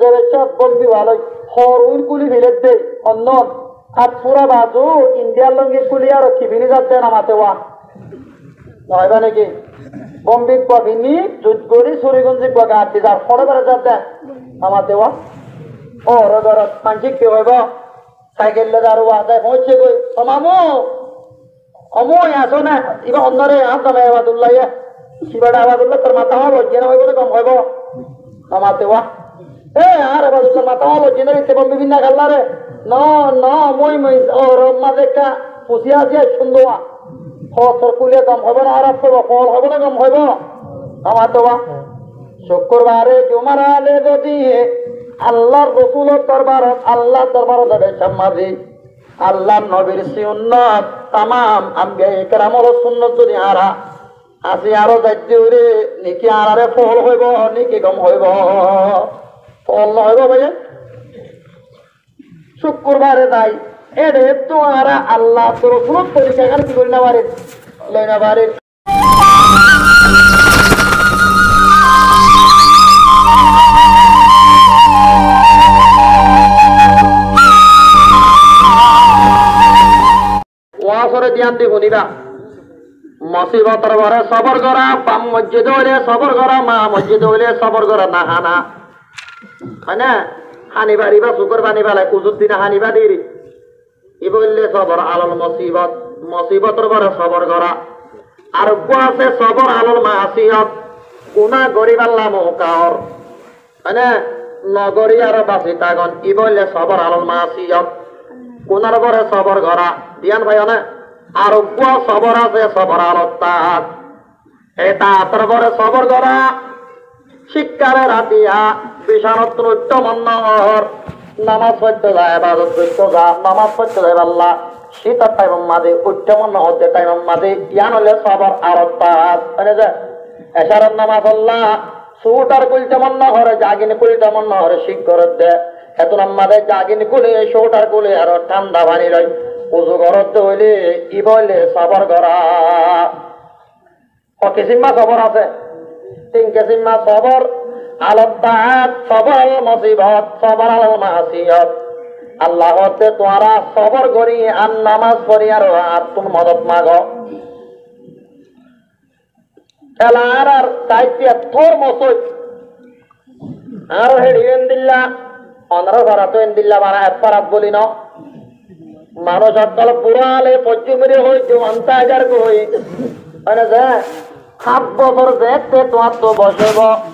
যাবে সব বম্বি ভালো হরুন কুলি ফেলে দে অন্য আর পুরা বাজু ইন্ডিয়ার লঙ্গি কুলি আর খিবিনি যাচ্ছে নামাতে ওয়া। নহবা নাকি? বম্বিক পাবিনি যুদ্ধ করি সুরিগঞ্জি বাগা আটি যার ফড়ে বেড়ে যাচ্ছে নামাতে ওয়া। ও রগরত মানসিক কি হইব সাইকেল লে দারু আদায় পৌঁছে গই মামু। অমু আসো না, ইবা অন্যরে আম দামে আবাদুল্লাহ ইয়া শিবাটা আবাদুল্লাহ তোর মাথা হব জেনে হইব কম হইব নামাতে ওয়া বম বিভিন্ন গাল্লারে ন ন, মই মই, ও, রম্মা দেখা পুষিয়া আছে, সুন্দর। ও তোর কুলিয়ে কম হইব না আরাপ করব ফল হইব না কম হইব? নামাতে ওয়া শুক্রবারে জুমারালে যদি আল্লাহর রসুলের দরবারত আল্লাহ দরবারত হবে সাম্মাদি আল্লাহ নবীর সুন্নত, তামাম আম্বিয়া একরামর সুন্নত যদি আরা, আসি আরও যাইতে নিকি আরারে ফল হইব, নিকি কম হইব। শুক্রবারে যাই এরে তো আরা আল্লাহ পরীক্ষা কার কি না পারে লই না পারে মসিবতর ঘরে সবর করা, বাম মসজিদ হইলে সবর করা, মা মসজিদ হইলে সবর করা, না হানা না হানি বাড়ি বা শুকর বানি বেলায় কুজুর দিনে হানি ই বললে সবর আলল মসিবত, মসিবতর ঘরে সবর করা আর আছে সবর আলল মাসিয়ত, গুণা গরিব আল্লাহ মহকার। হয় না নগরী আর বাসি তাগন ই বললে সবর আলল মাসিয়ত কোনার পরে সবর ঘরা দিয়ান ভাই না আরোগ্য সবর আছে সবর আলতাত এটা আতর পরে সবর ঘরা শিক্ষারে রাতিয়া। বিষাণত্ব উত্তমন্নর নামাজ পড়তে যায় বাজত করতে যা নামাজ পড়তে যায় আল্লাহ। শীতের টাইম মাঝে উত্তমন্ন হতে টাইম মাঝে, ইয়ান হলে সবর আরতাত মানে যে এশারত নামাজ আল্লাহ, সুটার কুলতেমন্ন হরে, জাগিন কুলতেমন্ন হরে, শিখ করে দেয় এত আমাদের জাগিন কুলে শোটার কুলে, আর ঠান্ডা পানি রই উজু ঘরত হইলে, ই বলে সবর করা কিসিমা খবর আছে? তিন কিসিমা সবর আল্লাহ হতে তোমরা সবর করি, আর নামাজ পড়ি, আর মদত মাগ। এলার আর দায়িত্ব তোর মসজিদ। আর হেডি দিল্লা পনেরো ভাড়া তো দিল্লা বারা এক পারাত বলি ন। মানুষ অটল পুরালে পশ্চিমে হই জুয়ান্তা হাজার কই। মানে যে, সাত বছর দেখতে তোমার তো বসব।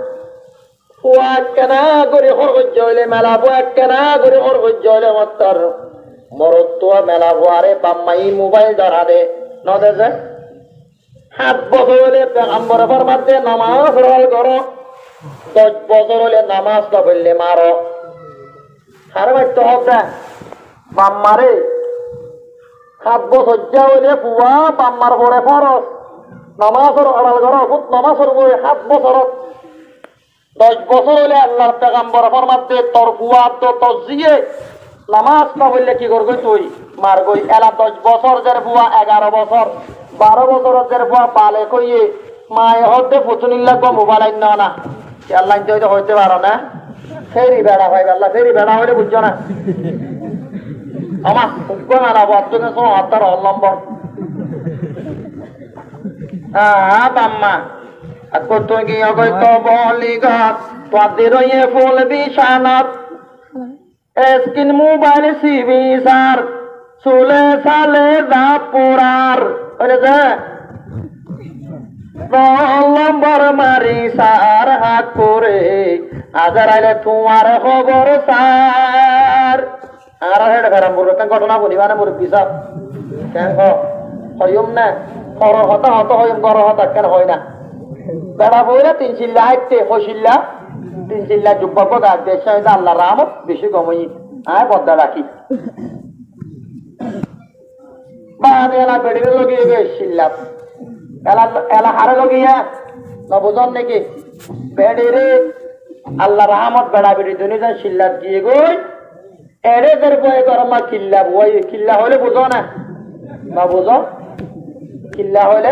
পুয়াক কেনা করে সর্বজ্য হইলে মেলা পুয়াক কেনা করে সর্বজ্য হইলে মত্তর। মরত্ব মেলা ভুয়ারে বাম্মাই মোবাইল ধরা দে। নদে সাত বছর হইলে পেগাম্বর মাধ্যমে নামাজ হরাল কর দশ বছর হইলে নামাজ না বললে মারো সাড়ে বাড়তে হবে বাম্মারে সাত বছর যা হইলে পুয়া বাম্মার পরে ফরস। নামাজর আড়াল খুব নামাজর বই সাত বছরত দশ বছর হইলে আল্লাহর পেগাম্বর ফরমাতে, তোর বুয়া তো নামাজ না বললে কি করবি তুই? মার গই। এলা দশ বছর জের বুয়া, এগারো বছর। বারো বছর জের বুয়া পালে কইয়ে। মায়ে হতে ফুচুনির লাগবো, মোবাইল আইন না। আল্লাহ হইতে হইতে পারো না। ফেরি বেড়া ভাই, আল্লাহ ফেরি বেড়া হইলে বুঝছ না। আমার উগ্র মেলা বর্তমানে সব হত্যার অবলম্বন হ্যাঁ বাম্মা। কত তোদের ফুল বিছানাত। স্কিন মোবাইল সিবি সার চুলে সালে দা পোড়ার। ওরে যে নম্বর মারি সার হাত করে আজার তোমার খবর আর হেড ফেরাম বুড়ো কেন ঘটনা বলিবা না মুরব্বী সব কেন হইম না? হর হতা হত হইম গর হতা কেন হয় না? বেড়া বইলে তিন চিল্লা হাইতে হইছিল্লা তিন চিল্লা যুব্বক গাছ দেশ আল্লাহ রামত বেশি গমই আয় পদ্মা রাখি। এলা বেড়ির লগিয়ে গে শিল্লাপ এলা এলা হারে লগিয়া নবজন নাকি? বেড়িরে আল্লাহ রহমত, বেড়া বেড়ি দুনিজন শিল্লাপ গিয়ে গই। এরে দের বয়ে গরমা কিল্লা বই কিল্লা হলে বুঝো না। না বুঝো? কিল্লা হলে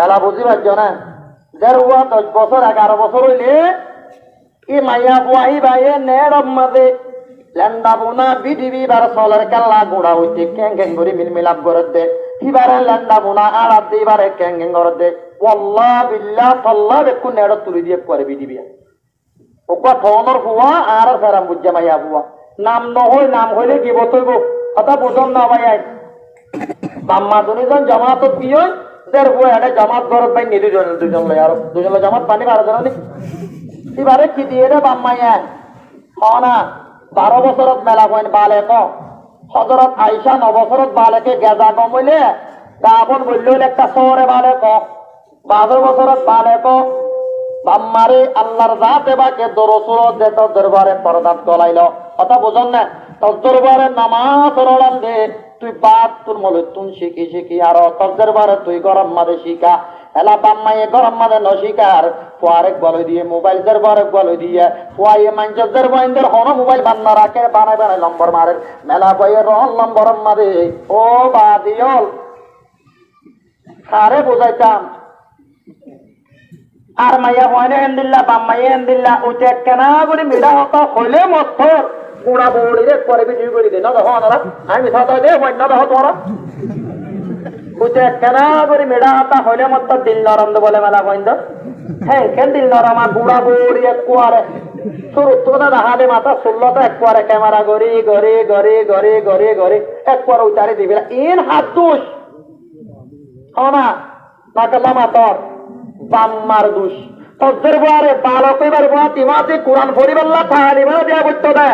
খেলা বুঝি পারছ না? যার হুয়া দশ বছর এগারো বছর হইলে, ই মাইয়া বুয়াই বাইয়ে নেড় মাঝে লেন্দা বোনা বিডিবি বার সলের কাল্লা গুড়া হইতে কেং কেং করে মিল মিলাপ করে দে হিবারে লেন্দা বোনা আড়াত দিবারে কেং কেং করে দে ওয়াল্লাহ বিল্লাহ তল্লাহ বেকু নেড় তুলি দিয়ে করে বিডিবি ওকা ঠনের বুয়া আর ফেরাম বুঝছে মাইয়া বুয়া নাম নহই নাম হইলে কি বতইব কথা বুঝন না ভাই বাম্মা দুজন জামাত দিয়ে জামাত বারো নি এবারে কি দিয়ে রে বাম্মাইয়া হনা বারো বছরত মেলা কইন বালে ক হজরত আইসা নবছরত বালেকে গেজা কমইলে গাবন বললে একটা শহরে বালে ক বারো বছরত বালে ক বাম্মারে আল্লাহর দরবারে পরদাত গলাইল। কথা বুঝন না দরবারে নামাজ রড়ান দে। তুই বাদ তোর মলে তুন শিখি শিখি, আর তর্জের বারে তুই গরম মাদে শিখা। এলা বাম্মাইয়ে গরম মাদে ন শিকার ফুয়ারেক বলে দিয়ে, মোবাইল দরবারে বলে দিয়ে। ফুয়াইয়ে মাঞ্চের বয়েন্দের হন মোবাইল বান্না রাখে বানাই বানাই নম্বর মারে মেলা বইয়ে রহন নম্বর মারে। ও বাদিয়ল হারে বুঝাইতাম? আর মাইয়া হয়নে হেন্দিল্লা বাম মাইয়া হেন্দিল্লা উঠে কেনা করে মিলা হত হইলে মস্তর গুড়া বৌড়ি রে পরে ভিডিও করে দে না দেখো ওনারা আমি সাথে দে হয় না দেখো তোরা উঠে কেনা করে হইলে মত দিল নরম বলে মেলা কইন্দ হ্যাঁ কেন দিল নরম আর গুড়া বৌড়ি এক কুয়ারে শুরু তো দাদা হাতে মাথা ষোলো তো এক কুয়ারে ক্যামেরা গড়ি গড়ি গড়ি গড়ি গড়ি গড়ি এক কুয়ারে উচারে দিবি ইন হাত দোষ হনা নাকাল্লা মাতর বাম্মার দুষ। তজ্জের বারে বালক এবার বাতি মাতি কোরআন পরিবাল্লা তালিম দিয়া বইত দে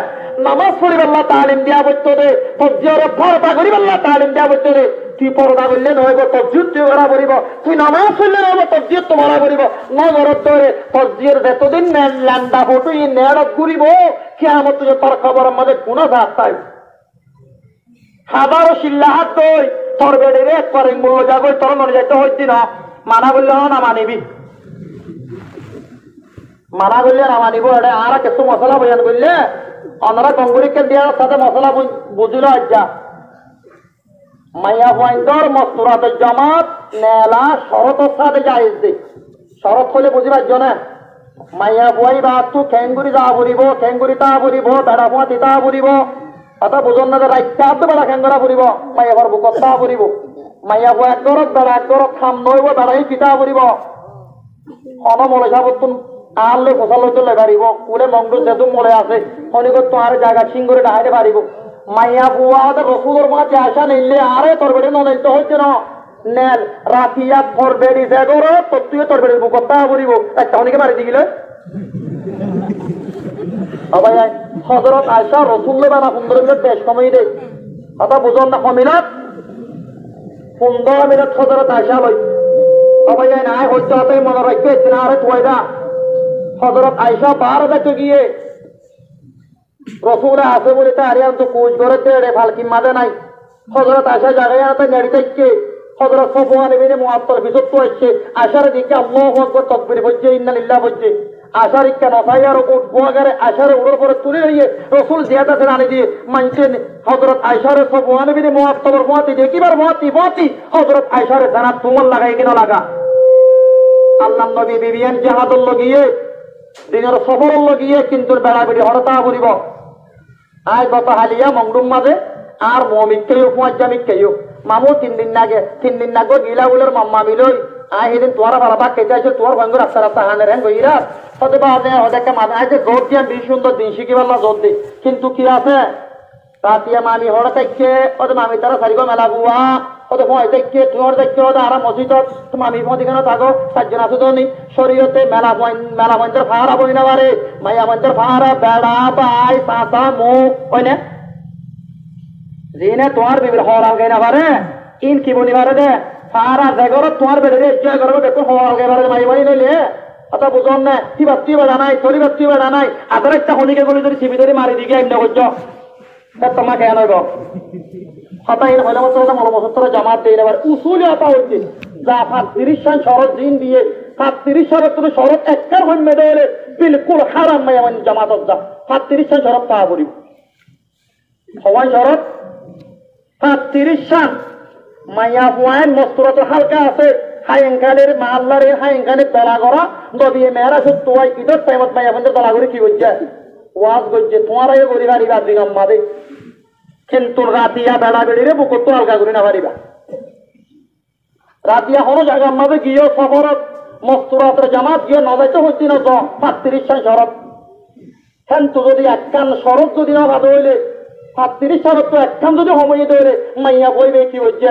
নামাজ পরিবাল্লা তালিম দিয়া বইত দে তজ্জের পর্দা করিবাল্লা তালিম দিয়া বইত দে তুই পর্দা করলে নহব তজ্জুদ তুই করা করিব। তুই নামাজ পড়লে নহব তজ্জুদ তোমারা করিব। নগরত ধরে তজ্জির যতদিন ল্যান্ডা ফটো ই নেড়ত ঘুরিব। কেমন তুই তোর খবর আমাদের কোন রাস্তায় হাজারো শিল্লাহাত তোর বেড়ে রে একবারে মূল্য যাব তোর মনে যাইতে হইতি না। মানা বললে না মানিবি মানা করলে না মানিব এটা আর কিছু মশলা বয়ান করলে অনারা কঙ্গুরিকে দেওয়ার সাথে মশলা বুঝিল আজ্জা মাইয়া পয়েন্টর মস্তুরাতের জামাত নেলা শরতের সাথে যাইজ দে। শরৎ হলে বুঝি পারছ না? মাইয়া বুয়াই বা তু খেঙ্গুরি যা ফুরিব খেঙ্গুরি তা ফুরিব বেড়া ফুয়া তিতা ফুরিব কথা বুঝন না যে রাইতা বেড়া খেঙ্গরা ফুরিব মাইয়া বার বুকত তা ফুরিব মাইয়া বুয়া এক গরত বেড়া এক গরত খাম, নইব বেড়াই তিতা ফুরিব অন মলে সাবতুন আনলে ফসল চলে পারিব কুলে মংডু যেহেতু মলে আছে। শনিগত তোমার জায়গা সিঙ্গুরে ডাহাইতে পারিব মাইয়া বুয়া রসুলোর মাঝে আসা নিলে আরে তোর বেড়ে নয় তো হচ্ছে না? নেল রাতিয়া তোর বেড়ি যে গরো তোর তুই তোর বেড়ি বুকত ফুরিব একটা অনেকে মারি দিগিলে হজরত আয়সা রসুল্লে বানা সুন্দর বেশ কমাই দে। কথা বুঝন না কমিলত পনেরো মিনিট হজরত আয়সা লই সবাই নাই মনে রাখতে হচ্ছে না আরে তুয়াইদা হজরত আয়সা বার দেখতে গিয়ে রসুলে আছে বলে তো আরে তো কোচ করে দেড়ে ফালকি মাঝে নাই। হজরত আয়সা জায়গায় আনতে নেড়ি থেকে হজরত সফুয়ান এমনি মুআত্তর তো আসছে আশার দিকে আল্লাহু আকবার তাকবীর বলছে ইন্নালিল্লাহ বলছে আশার ইচ্ছা নসাই আর উঠবো আগারে আশারে উড়োর পরে তুলে নিয়ে রসুল মানছেন হজরত মুআতি দিয়ে কিবার মুআতি মুআতি হজরত আয়সারে জানা লাগাই কিনা লাগা? আল্লাহ নবী বিবিয়ান লগিয়ে, দিনের সফর লগিয়ে কিন্তু বেড়া বেড়ি হরতা বলিব। আয় গত হালিয়া মংডুম মাঝে, আর মমিক কেউ ফুয়াজ্জামিক কেউ। মামু তিন দিন নাগে তিন দিন নাগো গিলা বলের মাম্মা মিলই আয় সেদিন তোমার ভালো ভাগ কেটে আছে তোমার ভঙ্গ রাস্তা রাস্তা হানে রেন গইরা হতে বা আপনি হদেরকে মানে আজ যে জোর দিয়ে বেশি সুন্দর দিন শিখি পারলা জোর দি কিন্তু কি আছে? তাতিয়া মামি হড় থেকে ওদের মামি তারা সারিগো মেলা বুয়া। ওদের ভয় তুই হড় থেকে ওদের আরাম মসজিদত তো মামি ফোন দিকে থাকো সাতজন আসো তো নি। শরীয়তে মেলা মেলা বইনদের ফাহারা বই না পারে মাইয়া বইনদের ফাহারা, বেড়া, বাই, সাসা মুখ ওই না। জিনে তোমার বিবির হওয়ার আগে না পারে ইন কি বলি পারে দে? ফাহারা জাগরত তোমার বেড়ে জয় করব আগে পারে মাই বাড়ি নইলে অত বুঝন না কি বাত্তি বেড়া নাই তরি বাত্তি বেড়া নাই। আদার একটা হলিকে গলি ধরে চিবি ধরে মারি দিকে এমনি করছ তোমাকে কেন নইব হতা হলে মতো মসত্তর জামাত দিয়ে এবার যা ফাত তিরিশ সান শরৎ দিন দিয়ে। ফাত তিরিশ শরৎ তুমি শরৎ একবার হইন মেদে বিলকুল হারাম মাই আমার জামাত যা। ফাত তিরিশ সান শরৎ পাওয়া পড়িব হওয়াই শরৎ ফাত তিরিশ সান মাইয়া হুয়াইন মস্তুরত হালকা আছে। হাইঙ্কালের মাল্লারে হাইঙ্কালের দলা করা নদিয়ে মেয়েরা ঈদের টাইমত মাইয়া বন্ধের করে কি করছে ওয়াজ করছে তোমার আগে করি আমাদের কিন্তু রাতিয়া বেড়া বেড়িরে বুকুর তো আলগা করি না পারিবা রাতিয়া হনো জায়গা আমাদের গিয়ে সফরত মস্তুরাতের জামাত গিয়ে নজাইতে হচ্ছে না তো সাতত্রিশ সাল শরৎ। কিন্তু যদি একখান শরৎ যদি না ভালো হইলে সাতত্রিশ শরৎ তো একখান যদি সময় ধরে মাইয়া বইবে কি হচ্ছে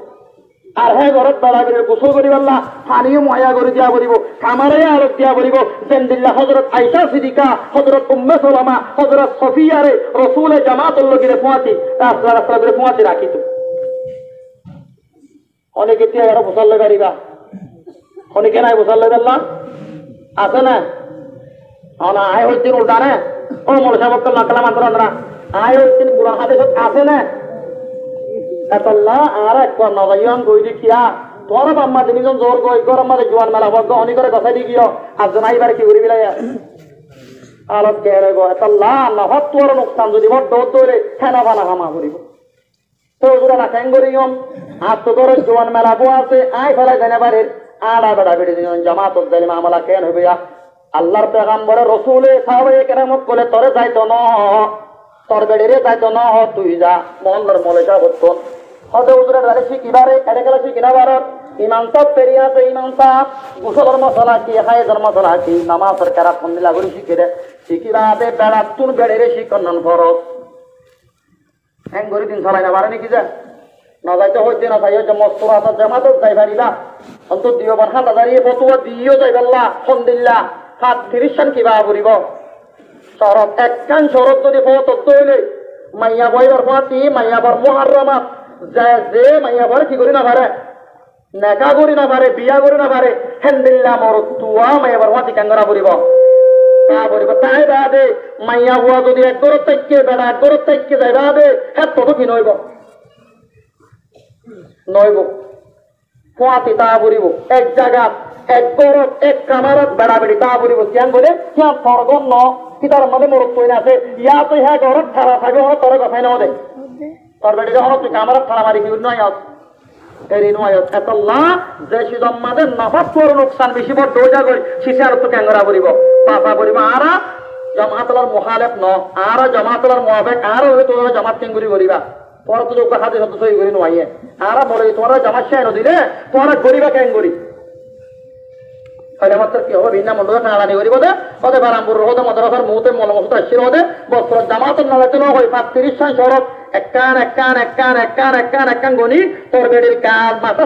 আর হে ঘরত বেড়া বেড়ে গোসল করি পারলা পানিও ময়া করে দিয়া বলিব কামারে আলোক দিয়া বলিব জেন্দিল্লা হজরত আইসা সিদিকা হজরত উম্মে সোলামা হজরত সফিয়ারে রসুলে জামাত লগিরে ফুয়াতি রাস্তা রাস্তা করে ফুয়াতি রাখিত অনেকে তিয়া এরা বসাল্লে পারিবা অনেকে নাই বসাল্লে পারলাম আছে না? না আয় হচ্ছে উল্টা না? ও মোল সাহেব নাকলা আমরা আয় হচ্ছে বুড়া হাতে আছে না? তিনিজন জোয়ান মেলা অনি কি যদি না মেলা বো আছে, আই ফেলাই দেনে আড়া বেড়া বেড়ে দিন জামাত মামলা কেন হইবে আল্লাহর পেগাম্বরে রসুলে সাহাবে কেরামত বলে তোরে যাইতো ন তোর বেড়ে যাইতো ন, তুই যা মহল্লার মলেশা বর্তন হতে উজুরের দাঁড়ে শিখিবারে এড়ে গেলে শিখি পেরিয়ে আছে, ইমাম সাহ গুসলের মশলা কি হায়েজের মশলা কি, নামাজের কেরা ফন্দিলা করে শিখে রে? শিখিবা আবে বেড়া তুন বেড়ে রে শিখন নন ফরস হ্যাং করে দিন চালাই না পারে নাকি যা? না যাইতে হইতে, না চাই যে মস্তুর হাত জামাত যাই পারিলা। অন্তত দিও বার হাত দাঁড়িয়ে দিও যাই পারলা ফন্দিল্লা হাত তিরিশ সান কিবা করিব শরৎ একখান শরৎ যদি ফত হইলে মাইয়া বইবার ফাঁতি মাইয়া বার মহারমাত যে মাইয়া বার কি করি না পারে? নেকা করি না পারে, বিয়া করি না পারে, হেন্দিল্লা মর তুয়া মাইয়া বার ফাঁতি কাঙ্গরা করিব। তা করিব তাই বাদে, মাইয়া হুয়া যদি এক গরত তাইকে বেড়া এক গরত তাইকে যাই বাদে হ্যাঁ তত কি নইব? নইব। ফুয়াতি তা বলিব এক জায়গাত এক গরত, এক কামারত বেড়া বেড়ি তা বলিব কিয়ান বলে, কিয়া ফরগন ন? কিতার মধ্যে মরত কই না আছে? ইয়া তো হ্যাঁ গরত ঠাড়া থাকে হন তোর কথাই না দে তোর বেড়ি যখন তুই কামারত ঠাড়া মারি কি নয় ন আর জমাতলার মহাবেক আর জমাত কেঙ্গুরি করিবা। তোরা তো হাতে শব্দ সই করি নয় আর বলে, তোরা জামা শেয়ার নদিলে তোরা গরিবা কেন করি করিব বেডির তাতে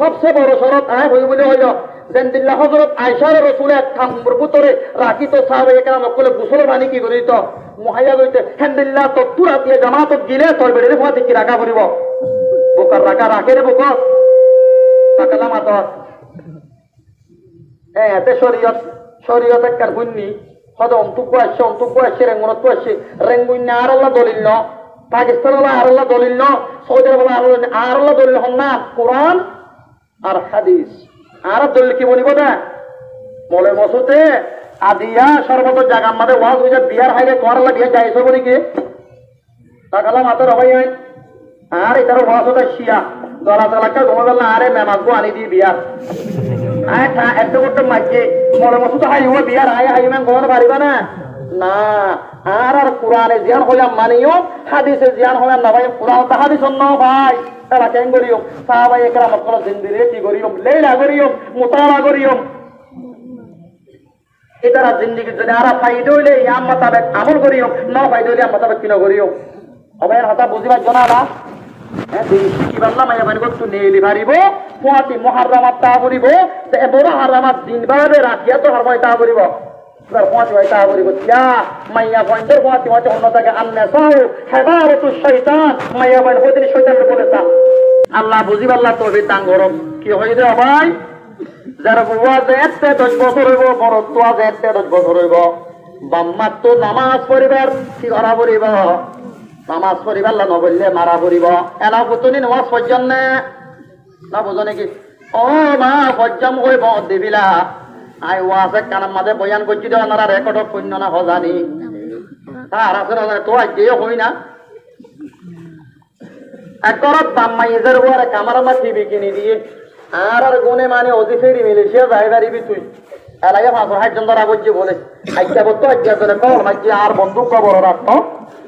সবচেয়ে বড় শরৎ হই বলে হইল। জেন্দিল্লা হজরত আয়সার রসুলে থাম্বুর ভিতরে রাখি তো সাহাবে এখানে নকলে গুসল বানি কি করি তো মহাইয়া গইতে হেন্দিল্লা তো তুরা দিয়ে জামাতত গিলে তোর বেড়ে ফুয়া কি রাখা পড়িব বোকার রাখা, রাখে রে বোক। টাকালা মাতর হ্যাঁ আর কি বলিব না মলে মসুতে আদিয়া সর্বত জায়গা আমাদের ওয়াজ হয়ে যায় বিয়ার হাইলে তোমার আল্লাহ বিয়ার যাইছো বলি কি? হবাই আর এটার ওয়াজ হতে শিয়া। দলা দলাকা ঘুমাবেলা আরে মেমাগো আনি দিয়ে বিয়ার। আয় থা এত করতে মাঝে মনে মতো তো হাইব বিয়ার, আয় হাইমান কোন পারিবা না? না, আর আর কোরআনে জিয়ান হইলাম মানিও হাদিসে জিয়ান হইলাম না ভাই, কোরআন তো হাদিস ন ভাই। তারা কেন করিও সাহাবাই একরা মত জিন্দিরে কি করিও লেলা করিও মুতালা করিও এটারা জিন্দিগি যদি আর ফাইদ হইলে ইয়াম মোতাবেক আমল করিও ন ফাইদ হইলে আম মোতাবেক কিনো করিও অবাইর হতা বুঝিবার জনা না কি বাল্লা মাইয়া একটু নেলি পারিব ফুয়াতি তা তো তা হয় তা আল্লাহ দান গরম কি হইছে ভাই? যারা বুয়া যে দশ বছর হইব বড় তোয়া যে এতে দশ বছর হইব বাম্মার তো নামাজ পড়িবার কি করা পড়িব? নামাজ পড়িবার নবললে মারা পড়িব। এনা পুতুনি নামাজ পর্যন্ত না? বুঝো নাকি? ও মা পর্যম হইব দিবিলা। আই ওয়াসে কানার মাঝে বয়ান করছি তো ওনারা রেকর্ড পুণ্য না হজানি তার আছে না তো আজকে হই না। একরত বাম্মা ইজের ওয়ারে কামার মা টিভি কিনে দিয়ে, আর আর গুনে মানে অজি ফেরি মিলেছিয়া যাই পারিবি তুই। এলাকা পাঁচশো ষাট জন ধরা করছি বলে আজ্ঞা বলতো আজ্ঞা তোরে কল মাঝে আর বন্দুক কবর রাখতো।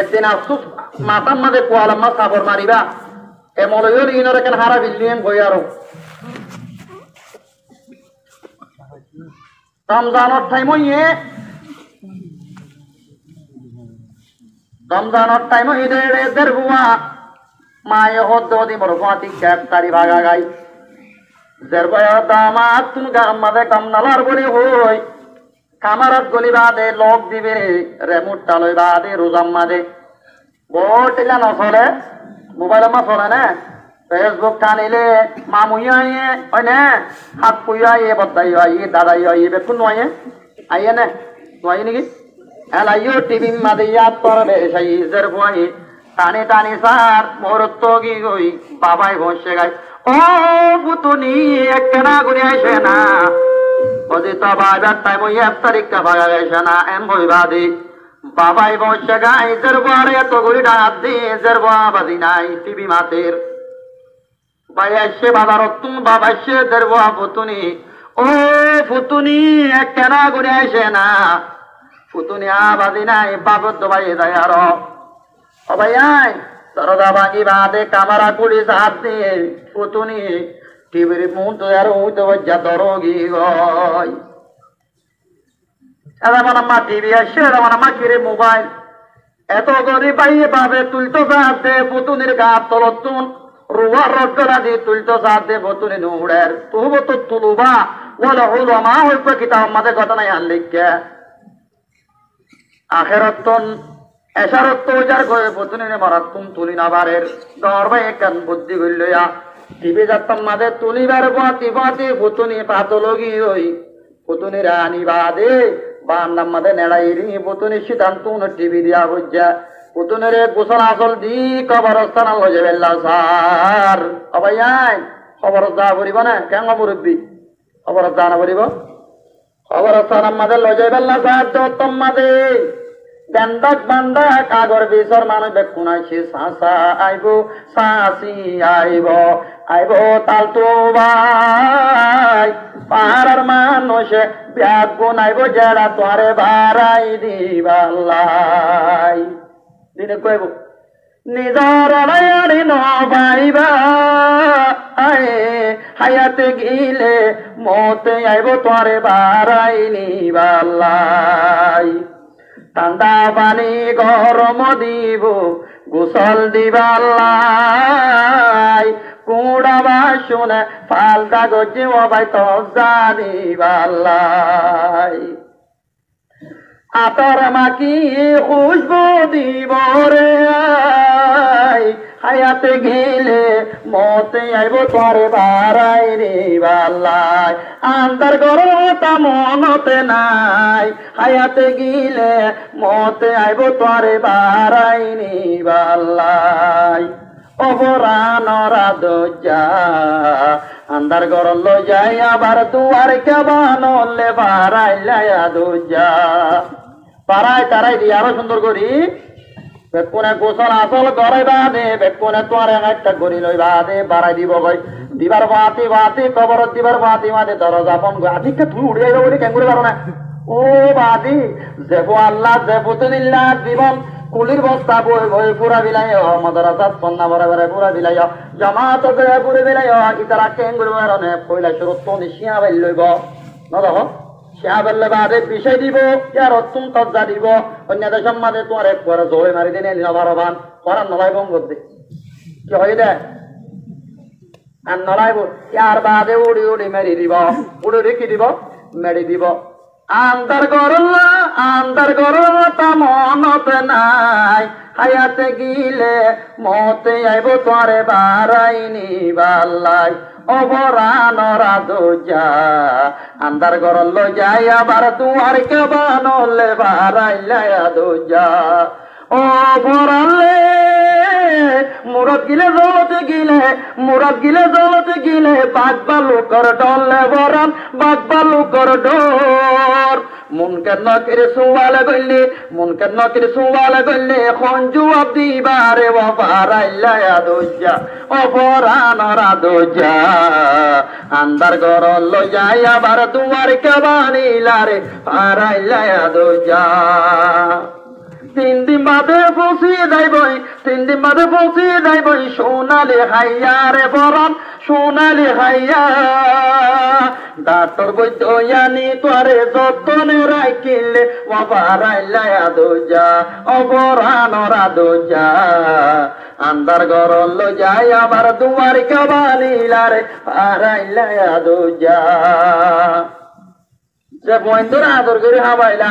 একদিন আফসুস মাতার মাঝে কোয়ালাম্মা সাবর মারিবা। এ মলয়র ইনর এখানে হারা বিল্লিয়েন বই আরও। রমজানের টাইম ইয়ে রমজানের টাইম ঈদের এদের বুয়া মায়ে হদ্দ দি মোর ফাতি ক্যাপ তারি ভাগা গাই। জের বয় দামাত তুমি গাম মাদে কাম নালার বলি হই। কামারত গলি বাদে লোক দিবে রেমুট টালই বাদে রোজাম মাদে বটিলা নচলে, মোবাইল মা চলে না? ফেসবুক টানিলে, মামুই আইয়ে, হয় না? হাত পুই আইয়ে বদাই আইয়ে, দাদাই আইয়ে, বেকুন নয় আইয়ে নে? নয় নাকি? এলাইও টিভি মাদে ইয়াদ করবে, সেই ইজের বই। টানি টানি সার মুহূর্ত কি গই বাবাই বসে গাই ও পুতুনি একখানা ঘুরে আসে না। বাবাই বসে গাই জের বারে এত ঘুরি ডাক দি জের বাদি নাই টিভি মাতের আসছে বাবার তুম বাবা আসছে দের পুতুনি ও পুতুনি একখানা ঘুরে আসে না পুতুনি আবাদি নাই বাবর ভাই দেয় আরও অবাই সরদা বাগি বাদে কামারা কুড়ি সাত দিয়ে পুতুনি টিভির মুখ আর উঠে বজ্জা দরগি গয় এরা মানে মা টিভি আসছে এরা মানে মা কিরে মোবাইল। এত গরিব পাইয়ে পাবে তুলতো সাত দে পুতুনির গাত তলতুন রুয়া রগরা দি তুলতো সাত দে পুতুনি নুড়ের তুহব তো তুলুবা ওলা হলো হইব কিতাব আমাদের ঘটনায় আনলিখা আখেরতন এসারত উজার করে পুতুনি মারাত তুলি না বারের দরবাই কান বুদ্ধি গইলয়া টিভি যাত্তাম মাঝে তুলিবার বাতি বাতি পুতুনি পাতলগি ওই পুতুনি রানি বাদে বান্নাম মাঝে নেড়াই রি, পুতুনি সিদ্ধান্ত টিভি দিয়া বুঝা পুতুনের গোসল আসল দি কবরস্থান আলো যাবে সার অবাই আই খবরস্থান করিব না, কেন মুরব্বী? খবরস্থান করিব? খবরস্থান মাঝে লজাইবেল না সার দত্তম মাঝে গন্ডক বান্দা কাগর বিসর মানুষ বেকুনাইছে সাসা আইব সাসি আইব। আইব তালতো ভাই পাহাড়ের মানুষ ব্যাগ গুনাইব জেড়া তোরে বারাই দিবাল্লাই। দিনে কইব, নিজর আড়াই নবাইবা আয়ে হায়াতে গিলে মতে আইব তোরে বারাই নিবাল্লাই। ঠান্ডা পানি গরম দিব, গোসল দিবাল্লাই। কুড়া বাসন ফাল কাগজ বাই তজা দিবাল্লাই আতর মাকি খুশবু দিব রে হায়াতে গেলে মতে আইব তোরে বারাই রে বাল্লাই। আন্দার গরতা মনতে নাই। হায়াতে গিলে মতে আইব তোরে বারাই রে বাল্লাই। অবরানরা দোজা আন্দার ঘর লো যাই আবার দুয়ার কেবানলে বারাইলায়া দোজা পারাই তারাই দি আরও সুন্দর করি। বেকুনে গোসল আসল ঘরে বাদে বেকুনে তোয়ার একটা গড়ি লই বাদে বাড়াই দিব গই দিবার বাতি বাতি, কবর দিবার বাতি বাদে দরজা ফোন গো আদিকে তুই উড়ে যাব বলে কেন করে পারো না। ও বাদি জেবু আল্লাহ জেবু তুলিল্লাহ জীবন। কুলির বস্তা বই বই পুরা বিলাই মদরাসাত সন্না বরে পুরা বিলাই জমাত করে পুরে বিলাই ইতারা করে বারনে পয়লা শুরু নিশিয়া বাইল লইব। ন দেখো শিয়া বাদে বিষয় দিব, ইয়ার দিব। অন্য দেশের এক জয় মারি দিনে নবারবান করার নলাই করতে কি হয় দে? আর নলাইব ইয়ার বাদে উড়ি উড়ি মেরি দিব, উড়ি কি দিব? মেরি দিব। আন্দার গরল্লা আন্দার গরল্লা মনত নাই। হায়াতে গিলে মতে আইব তোরে বারাইনি বাল্লাই অবরান দোজা আন্দার গরল যাই আবার তুয়ার কে বানলে বারাইলায়া দোজা ও বরালে মুরত গিলে জলতে গিলে মুরত গিলে জলতে গিলে, বাঘ বালুকর ডলে বরান, বাঘ বালুকর ডর। মন কেন করে সুয়ালে গইলে মন কেন করে সুয়ালে গইলে এখন জবাব দিবারে ও বারাইলায়া দোজা ও বরানরা দোজা আন্দার ঘর লই যাই আবার দুয়ার কেবানিলারে বারাইলায়া দোজা তিন দিন বাদে পৌঁছে যাইবই তিন দিন বাদে পৌঁছে যাইবই সোনালি হাইয়া রে বরণ, সোনালি হাইয়া। ডাক্তর বৈদ্যানি তোরে যতনে রাখিলে বাবারাইলায়া দোজা অবরানরা দোজা। আন্দার ঘর লো যাই আবার দুয়ার কাবানিলারে পারাইলায়া দোজা। যে বইন্দরে আদর করে হাবাইলা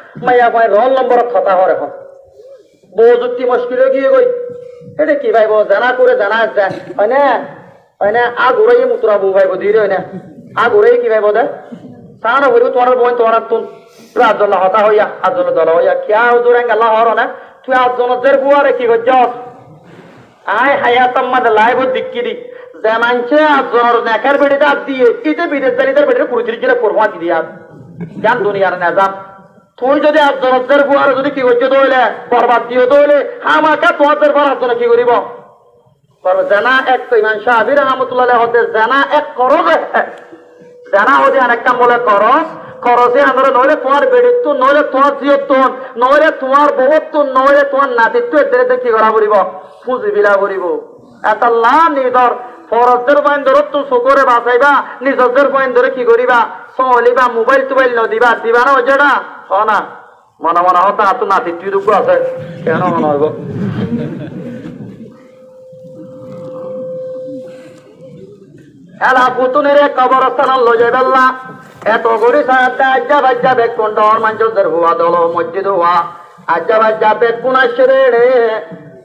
মাইয়া কয় রল নম্বর কথা হর এখন। বউ যুক্তি মুশকিল গিয়ে গই এটা কি ভাইব জানা করে জানা যায় হয় না হয় না আগ উড়াই মুতরা বউ ভাইব ধীরে হয় না আগ উড়াই কি ভাইব দে সানো হইব তোমার বোন তোমার তুন রাজল হতা হইয়া আজল দল হইয়া। কিয়া জোরেন গাল্লা হর না তুই আজল জের বুয়ারে কি গজ্জাস আয় হায়াতাম মাদে লাইব দিক্কিরি যে মানছে আজনের নেকার বেড়ে দাঁত দিয়ে। ইতে বিদেশ জালিদের বেড়ে কুড়ি গেলে পড়বা দিয়ে। জান দুনিয়ার নেজাম। তুই যদি আজনের বুয়ার যদি কি করছে দইলে বরবাদ দিয়ে দইলে আমাকে তোমাদের পর আজনে কি করিব? জানা এক তো ইমান শাহির রহমতুল্লাহ হতে জানা এক করো জানা হতে অনেকটা বলে করস খরচে আমরা নইলে তোমার বেড়িত নইলে তোমার জিয়ত নইলে তোমার বহুত নইলে তোমার নাতিত্ব এদের কি করা করিব? পুঁজি বিলা করিব এটা লা নিজর ফরজের পয়েন্ট ধরত তো চকুরে বাঁচাইবা নিজের পয়েন্ট ধরে কি করিবা? চলিবা মোবাইল টোবাইল নদিবা দিবা না ওজেটা না। মনে মনে হতা তো নাতিত্ব দুঃখ আছে। কেন মনে হইব এলা পুতুনের কবরস্থান লই যাইবেল্লা এত গরি সাহায্য আজ্জা বাজ্জা বেগ কোন ডর মাঞ্জদের হুয়া দল মসজিদ হুয়া আজ্জা বাজ্জা বেগ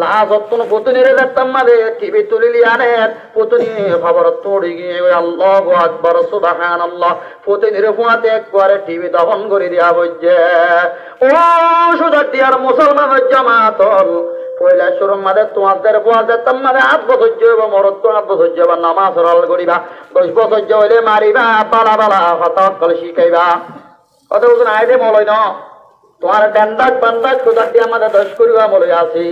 লাজত্তুন পুতুনিরে দেখতাম মাঝে টিভি তুলিলি আনে পুতুনি খবর তোড়ি গিয়ে আল্লাহ আকবর সুবাহান আল্লাহ পুতুনিরে ফুয়াতে একবারে টিভি দিয়া বইছে। ও সুদার দিয়ার মুসলমান জামাতল। পয়লা শুরুর মাঝে তোমাদের বুয়া যেতাম মানে আট বছর যাব মরত আট বছর নামাজ রল করিবা। দশ বছর হইলে মারিবা বালা বালা হত কল শিখাইবা কত বছর আইদে মলই ন? তোমার ডেন্দাক বান্দাক সুদার দিয়ে আমাদের দশ করিবা মলই আছি।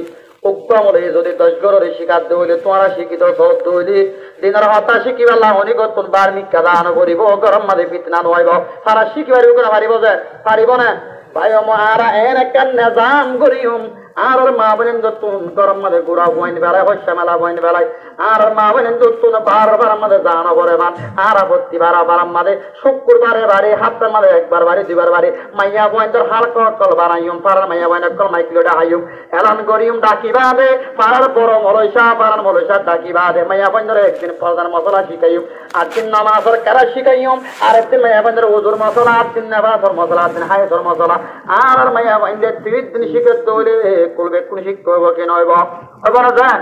লাহনি গতুন বার মিক্কা দান করিব, গরম মাঝে ফিতনা নইব সারা শিখিবার করে যে পারিব না। ভাই মহারা এন একটা নেজাম করিম। আর ওর মা বলেন তুন গরম মাঝে গুড়া বইন বেলায়, হস্যা মেলা বইন বেলায়। আর ওর মা বোনেন তুন বার বার মাঝে জানো বরে মান আর আপত্তি বারা বারাম মাঝে শুক্রবারে বাড়ি হাতের মাঝে একবার বাড়ি দুবার বাড়ি। মাইয়া বইন তোর হালক কল বানাইম পাড়ার মাইয়া বইন কল মাইকিলো ডাহাইম এলান করিম ডাকি বাদে পাড়ার বড় মলইসা পাড়ার মলইসা ডাকি বাদে মাইয়া বইন ধরে একদিন প্রধান মশলা শিখাইম আর দিন নামাজের কারা শিখাইম আর একদিন মাইয়া বইন ধরে ওজুর মশলা আর দিন নামাজের মশলা আর দিন হায়েসর মশলা। আর আর মাইয়া যে তিরিশ দিন শিখে দৌড়ে কুলবে কোন শিক্ষক কি নইব হইব না যায়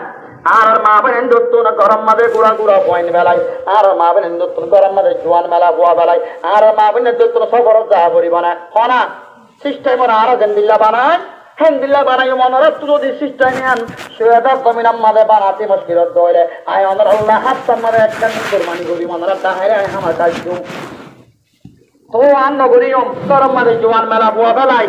আর মা বোন হিন্দুত্ব গরম মাঝে গুড়া গুড়া পয়েন্ট বেলায় আর মা বোন হিন্দুত্ব গরম মাঝে জোয়ান মেলা বুয়া বেলায়। আর মা বোন হিন্দুত্ব সফর যা করিব না হনা সিস্টেম আর জেন্দিল্লা বানায়। হেন্দিল্লা বানাই মনের যদি সিস্টেম আন সুয়েদার জমিন আমাদের বানাতে মুশকিল দইলে আয় অনর আল্লাহ, হাত আমাদের একটা কুরবানি করি মনের দাহারে আয় আমার কাজ তো। আন্ন করিম গরম মাঝে জোয়ান মেলা বুয়া বেলায়।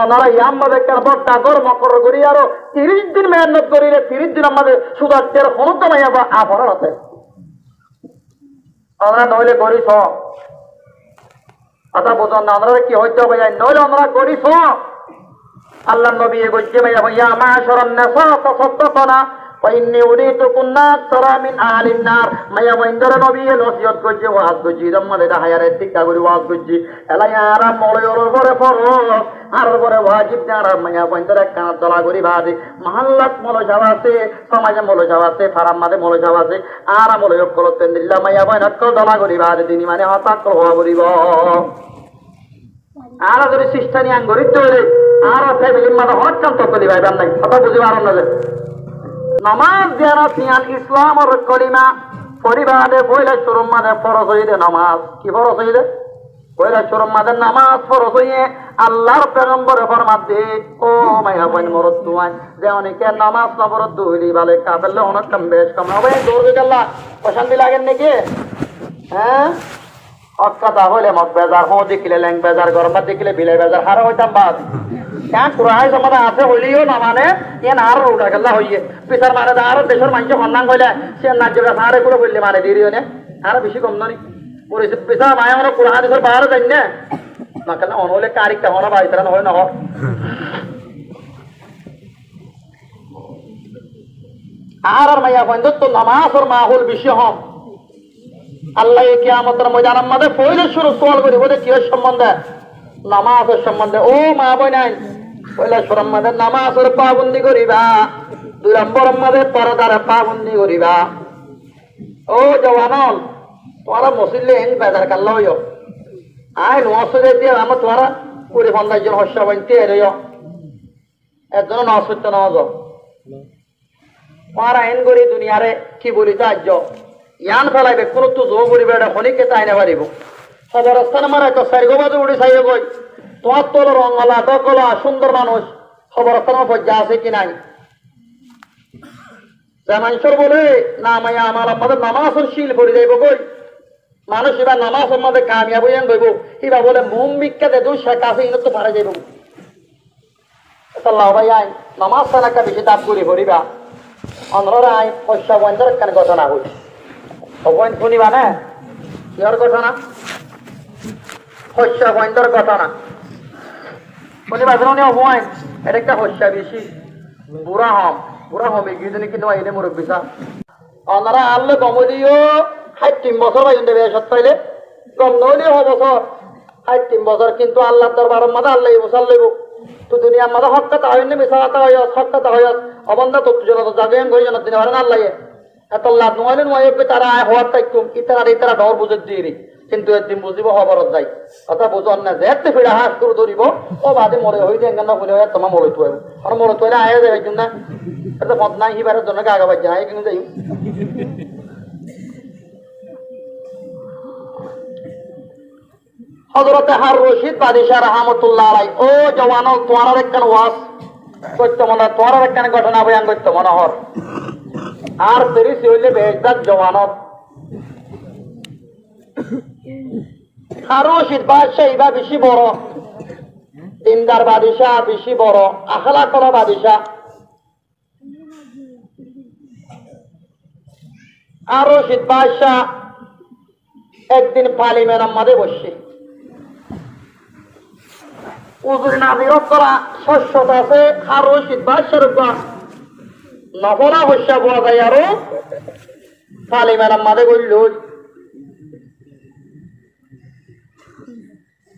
ওনারা আমাদের বড্ডা গরম কর করি আরও তিরিশ দিন মেহনত করিলে তিরিশ দিন আমাদের শুধু তের সমুদ্র মাইয়া আভরণ আছে। আমরা নইলে করিস। কথা বোঝান না আমরা কি হইতে হবে নইলে আমরা করিস। আল্লাহ নবী এগোচ্ছে মাইয়া ভাইয়া মা শরণ নেশা তসত্তনা وإني أريد كنا أكثر من أهل النار ما يويندر نبي نصيحت করছে ওয়াজ করছি দম্মা দেটা হায়ারে টিকা করে ওয়াজ করছি এলা ইয়ারা মরে ওর পরে ফরজ আর পরে ওয়াজিব আর মায়া বইন্দর কান দলা করি বাদে মহল্লাত মল যাওয়াছে সমাজে মল যাওয়াছে ফারাম মাদে মল যাওয়াছে আর মল যোগ করতে দিল্লা মায়া বইনাত দলা করি বাদে তিনি মানে হতাক হওয়া করিব আর যদি সিস্টানি আঙ্গরিত হইলে আর ফ্যামিলির মাঝে হকান্ত করি ভাইবার নাই কথা বুঝি পারন না যে নমাজ যারা সিয়ান ইসলাম আর কলিমা পরিবারে বইলে শোরুম মাঝে ফরজ হইলে নমাজ। কি ফরজ হইলে? বইলে মাঝে নামাজ ফরজ হইয়ে আল্লাহর দে। ও মাইয়া বইন মরদ যে অনেকে নামাজ হইলি বালে অনেক কম বেশ কম হবে দৌড় গেল্লা অশান্তি লাগেন নাকি? হ্যাঁ? অক্কাতা হইলে মগ বেজার, হো দেখিলে ল্যাং বেজার দেখিলে বিলে বেজার, হারা হইতাম বাদ। হ্যাঁ কুড়াই সমাদা আছে হইলেও না মানে এন আর উঠা গেলা হইয়ে পিছার মানে আর দেশের মানুষ সন্ধান কইলে সে নাচ সারে করে বললে মানে দেরি হইলে আর বেশি কম ননি পরিস্থিত পিছার মায়া মানে কুড়া দেশের বাইরে যাই না না কেন অনহলে কারিকটা হনা বাইতরা নহয় নহ আর আর মাইয়া কইন তো নামাজ আর মাহুল হম আল্লাহ কিয়ামতের ময়দানের মধ্যে পয়লে শুরু সোয়াল করি বলে কি সম্বন্ধে নামাজের সম্বন্ধে ও মা বইনাই পয়লা সুরম মধ্যে নামাজের পাবন্দি করিবা। দুই নম্বর মধ্যে পরদারে পাবন্দি করিবা। ও জওয়ানল তোমারা মসজিদে এন বেদার কাল্লা হইও আই নসুদে দিয়ে আমার তোমারা কুড়ি পঞ্চাশ জন হস্য বইতে এরিও একজন নসুদ্ধ নজ তোমারা এন করি দুনিয়ারে কি বলি আর্য ইয়ান ফেলাইবে, কোনো তো জো করিবে, এটা শনিকে তাই না পারিব খবরস্থানে মারা তো চারিগো বাজু উড়ি চাইবে গই তোমার তোর রঙলা দকলা সুন্দর মানুষ। খবর খবরস্থানে পর্যা আছে কি নাই? মানুষের বলে, না মাইয়া আমার আমাদের নামাজের শিল পড়ে যাইব কই? মানুষ এবার নামাজ মধ্যে কামিয়াব হইয়ান গইব। এবার বলে, মুম বিখ্যাতে দুই আছে ইনত তো পারে যাইব নামাজ সানাকা বেশি দাপ করি ভরিবা। অন্ধ্র আইন, পয়সা বন্ধের কেন ঘটনা হই অপয়েন্ট শুনিবা না? ঘটনা? শস্য বন্ধের ঘটনা। শুনি অপয়েন্ট এটা একটা শস্য বেশি। বুড়া হম বুড়া হম এগিয়ে কিন্তু এনে মুরব্বী সা অনারা আনলে কমলিও ষাট তিন বছর দেবে, এসব পাইলে কম নহলেও হ বছর। ষাট তিন বছর কিন্তু আল্লাহ দরবার মাদা আল্লাহ বসার লইব। তো দুনিয়ার মাদা হক কথা হয় না মিশা কথা হয়, হক কথা হয়। অবন্ধা তো জন জাগে গই জন দিন হারেন আল্লাহ। এত লাভ নহলে নয় তারা হওয়ার তাইকুম ইতারা ইতারা ডর বুঝে দিয়ে কিন্তু একদিন বুঝিব খবরত যাই। কথা বুঝন না, যে এতে ফিরা হাত করে ধরিব, ও বাদে মরে হই দিয়ে না বলে হয় তোমার মরে তুয়াইব আর মরে তুয়াইলে আয়া যাবে না। এটা বদনাই হিবারের জন্য আগা বাজ্য না এখানে যাই হজরতে হার রশিদ বাদিশাহ রহমতুল্লাহ আলাই ও জওয়ানল, তোমার একখান ওয়াজ করতে মনে, তোমার একখান ঘটনা বয়ান করতে মনে হর আর তিরিশ হইলে বেজদার জওয়ানত হার রশিদ বাদশাহ ইবা বেশি বড়। দিনদার বাদিশাহ বেশি বড়। আখলা কলা বাদিশাহ আর রশিদ বাদশাহ একদিন পালিমের আমাদের বসছে উজুর নাজিরত করা শস্য আছে আর রশিদ বাদশার নফলা হস্যা পাওয়া যায় আরও। পালিমের আমাদের বলল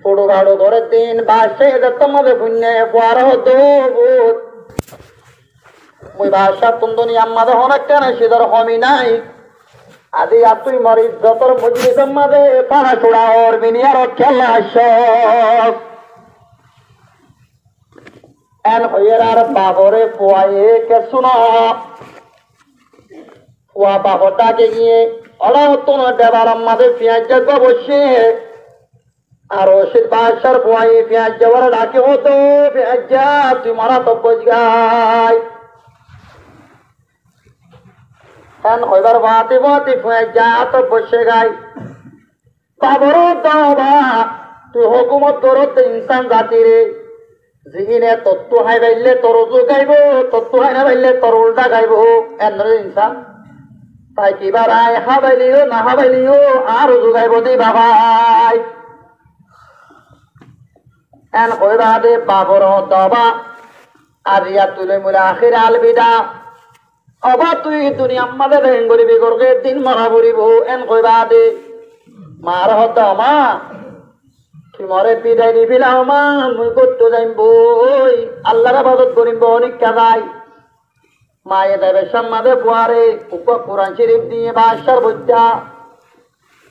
ছোটো গাড়ো ঘরের দিন বাসে তোমাদের হতো। বুত মুই বাসা তুন্দনি আমাদের অনেক কেন সেদের হমি নাই? আদি আতুই মরি যতর মজলিস আমাদের পাড়া ছোড়া ওর বিনিয়ার খেলা সব এন হইয়ের আর বাবরে পোয়ায়ে কে শুনো পোয়া বাবরটাকে গিয়ে অলাহতন দেবার আমাদের পেঁয়াজ যাব বসে আর ওষুধ বাসার পোয়াই পেঁয়াজ যাওয়ার ডাকে হতো পেঁয়াজ যা তুই মারা তো গাই। এখন হইবার বাতে বাতে পেঁয়াজ যা বসে গাই। বাবর দাবা তুই হুকুমত করত ইনসান জাতি রে। যিনে তত্ত্ব হাই বাইলে তোর উজু গাইব, তত্ত্ব হাই না বাইলে তোর উল্টা গাইব। এন ইনসান। তাই কিবার আয় হাবাইলিও, না হাবাইলিও, আর উজু গাইব দি বাবাই। এন কইবা দে বাবর দবা আর ইয়া তুলে মুলে আখির আলবিদা। অবা তুই দুনিয়া আমাদের রেং করিবি করকে দিন মারা পড়িব এন কইবা দে মার হত মা মরে বিদায় নিবিলা মা, মুই করতে যাইম বই, আল্লাহর আবাদত করিম অনেক কাদাই মায়ে দেবে সম্মাদে বুয়ারে, উপ কোরআন শরীফ দিয়ে বাসার বজ্জা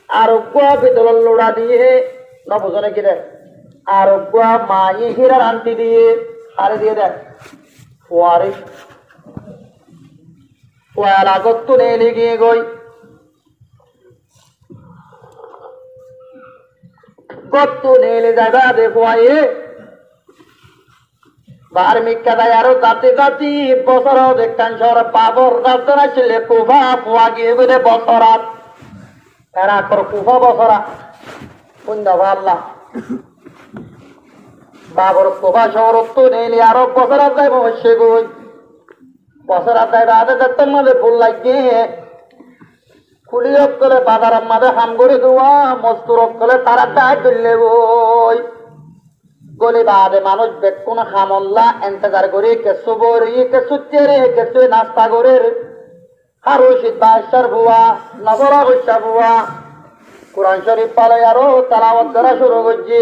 আর উগুয়া পিতলের লোড়া দিয়ে, নবজনে কি দেয় আর উগুয়া মায়ে হীরার আন্টি দিয়ে হারে দিয়ে দেয় ফুয়ারে ফুয়ার আগত তুলে লিগিয়ে গই। কত নেলে যাবা দে ফুয়ায়ে ধার্মিক আরও জাতি জাতি বছর দেখান সর পাবর রাস্তা ছিল ফুয়া গিয়ে বছরাত। এরা কর বছরা। পুণ্য আল্লাহ? বাবর শহর তো নেইলে আরও বছরাত যাইব অবশ্যই। গই বছরাত যাইবা আদে দেখতে মাঝে ফুল লাগিয়ে কুলি অকলে বাজার মাঝে হাম করে দেওয়া মস্তুর অকলে তারা টাই তুললে বই। গলি বাদে মানুষ বেকুন হামল্লা এন্তেজার করে কেসু বরি কেসু চেরে কেসু নাস্তা করে। হারুশিদ বাদশার বুয়া নবরা হইসা বুয়া কোরআন শরীফ পালে আরও তালাওয়াত করা শুরু করছে।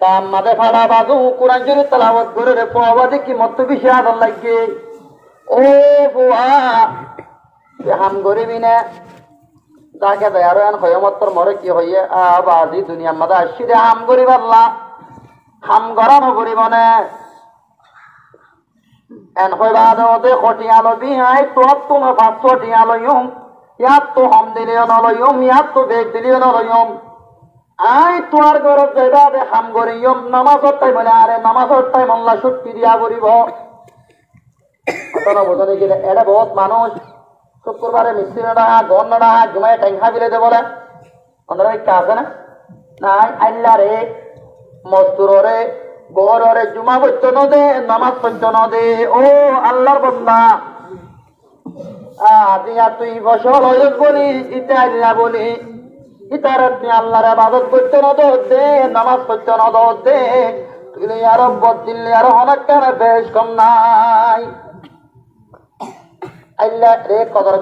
তা আমাদের ফাড়া বাজু, কোরআন দেখি হাম তাকে এন মরে কি হইয়ে? আবাদি দুনিয়ার মাঝে আসছি রে, হাম গরিব আল্লাহ। হাম গরানো গরিব না। en juegado de jotialo bihay to atto ma fatso tialo yum yatto hom dilio nolo yum yatto beg dilio nolo yum আই তোর ঘর যাইবা দে হাম করে, ইয়ম নামাজর টাইম বলে, আরে নামাজর টাইম আল্লাহ শক্তি দিয়া করিব। এটা বহুত মানুষ, শুক্রবারে মিস্ত্রি ডাহা গন ডাহা জুমায় টেঙ্গা বিলে দে বলে। একটা আছে না? নাই আল্লাহ রে মজদুররে গহররে জুমা পর্য দে, নামাজ পর্য দে। ও আল্লাহর বন্দা দিয়া তুই ফসল হয়ে বলি ইটা আল্লাহ বলি ইতার তুই আল্লাহর আবাদত করতে নামাজ আর অনেক কেন বেশ কম নাই। আল্লাহ রে কদর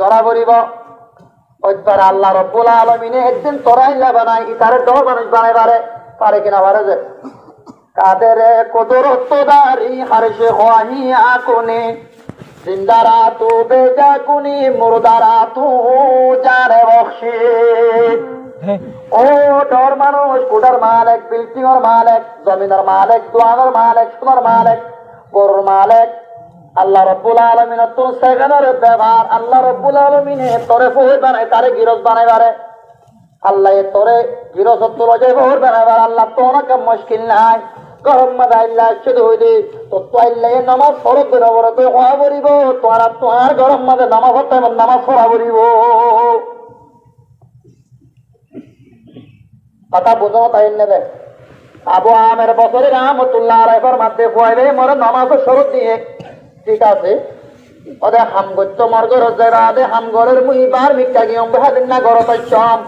আল্লাহ রব্বুল আলমিনে একদিন তোরা আল্লাহ বানাই ইতারে ডর মানুষ বানাই পারে পারে কিনা পারে যে। কাদের কদরত দারি হারশে খোয়াহি আকুনে। জিন্দারা তু বেজা কুনি মুরদারা তু জানে বখশি। ও, ডর মানুষ, কুটার মালিক বিল্ডিং এর মালিক, জমিনের মালিক মালিক মালিক, গরুর মালিক। আল্লাহ রব্বুল আলমিন তোর সেখানের ব্যবহার আল্লাহ রব্বুল আলমিনে তোরে বানায়, তারে গিরজ পারে আল্লাহ তোরে গিরজ তোর পারে আল্লাহ তো অনেক মুশকিল নাই। গরম মাদা আল্লাহ শুধু তো তো আল্লাহ নামাজ ফরত তুই হওয়া বলিব তোর তোমার গরম নামাজ হতে নামাজ পড়া বলিব কথা বুঝো তাই নেবে। আবু আমের বছরে রহমতুল্লাহ আলাইফার মাধ্যমে ফুয়াইবে মরে নামাজ শরৎ দিয়ে। ঠিক আছে? ওদে হামগত্য মর্গর যারা আদে হামগরের মুইবার মিক্কা গিয়ম বেহাদিন না গর তৈছম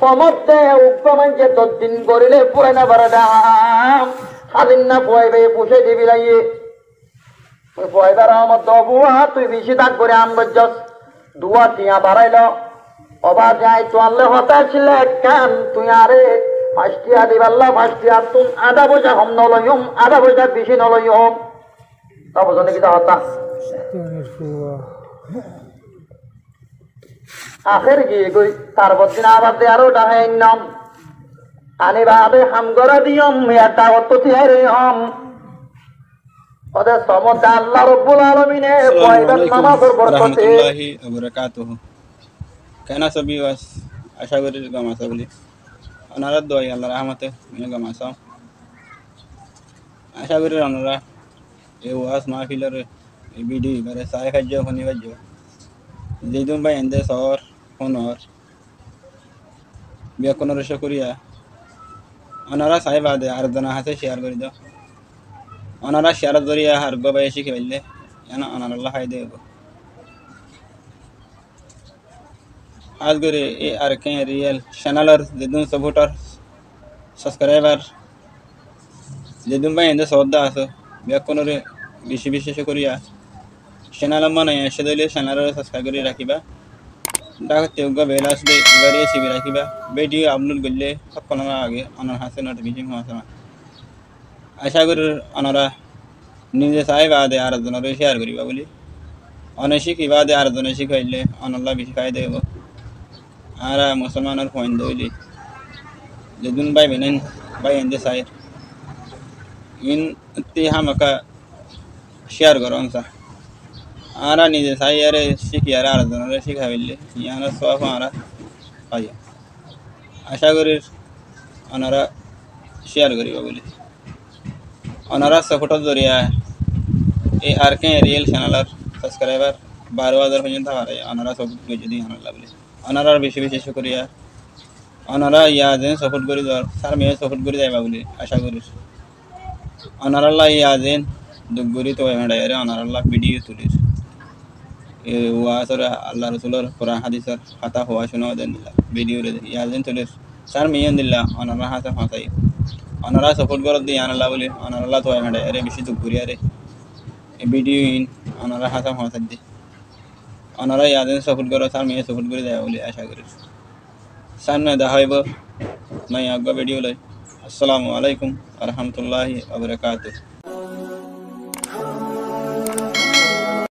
সমর্থে উপমান যে পুরে না দিবি তুই বেশি দাগ করে আম দুয়া টিয়া বাড়াইল। অবা যাই তো আল্লাহ হতা ছিল কান তুই আরে? পাঁচটিয়া দিবাল্লা পাঁচটিয়া তুম আধা পয়সা হম নলয়ম আধা পয়সা বেশি নলয়ম। তা বুঝো নাকি তা হতা? আখের গিয়ে গই তার বদিন আবার দে আরও ডাহে নাম আনি বাদে হাম গরা দিয়ম এটা অত তিয়ারে হম। ওদের সমতা আল্লাহ রব্বুল আলমিনে পয়দার নামাজের বরকতে। কেন সবই বাস আশা করি গামাসা বলি? ওনারা দোয়াই আল্লাহ রহমতে মিনে গামাসা আশা করি আপনারা এই ওয়াস মাহফিলের এই ভিডিও এবারে সায় খাদ্য শুনি পাইজ যেদিন ভাই এন্দে শহর ফোনর ব্যাকরণ রস করিয়া ওনারা সাই বাদে আর জনা হাতে শেয়ার করে দাও ওনারা শেয়ার ধরিয়া আর গবাই শিখে ফেললে ওনার আল্লাহ খাই দেব? আজ করে এই আর কে রিয়েল চ্যানেলের যেদিন সাপোর্টার সাবস্ক্রাইবার যেদিন ভাই এনে শ্রদ্ধা আছে ব্যাকরণরে বেশি বিশেষ করিয়া চ্যানেল মানে এসে দিলে চ্যানেলের সাবস্ক্রাইব করে রাখিবা ডাক তেউগা বেলা আসলে এবারে সিবি রাখিবা ভিডিও আপলোড করলে সকল আগে অনার হাতে নোটিফিকেশন হওয়া সময় আশা করি ওনারা নিজে চাই বাদে আর জনের শেয়ার করিবা বলি অনে শিখি বাদে আর জনে শিখাইলে অনল্লা বেশি খাই দেব আর মুসলমানের পয়েন্ট দইলি যেদিন বাই বেনেন বাই এনদে চাই ইন তি হামাকা শেয়ার করো অংসা আর নিজে চাই আরে শিখি আর আর জনের শিখাইলে ইয়ানা সব আরা পাই আশা করি ওনারা শেয়ার করিবা বলি ওনারা সাপোর্টার জরিয়া এই আর কে রিয়েল চ্যানেলের সাবস্ক্রাইবার বারো হাজার পর্যন্ত হারে ওনারা সাপোর্ট করে যদি ওনারা বলে ওনারা বেশি বেশি করিয়া ওনারা ইয়া যেন সাপোর্ট করে দেওয়ার স্যার মেয়ে সাপোর্ট করে যাইবা বলে আশা করি ওনারা ইয়া যেন দুগুরি তো হেঁড়াইয়ারে ওনারা ভিডিও তুলিস ওয়াসর আল্লাহ রসুলের কোরআন হাদিসের কথা হওয়া শোনা দেন ভিডিও রে ইয়া যেন তুলিস স্যার মেয়ে দিল্লা ওনারা হাতে ফাঁসাই অনারা সাপোর্ট করত দিয়ে আনাল্লা বলে অনারা তো আরে বেশি দুঃখ করি আরে ভিডিও ইন অনারা হাসা হাসার দি। অনারা ইয়াদের সাপোর্ট করো স্যার মেয়ে সাপোর্ট করে দেয় বলে আশা করি। সামনে দেখা হইব নাই আজ্ঞা ভিডিও লাই আসসালামু আলাইকুম রহমতুল্লাহি আবরকাত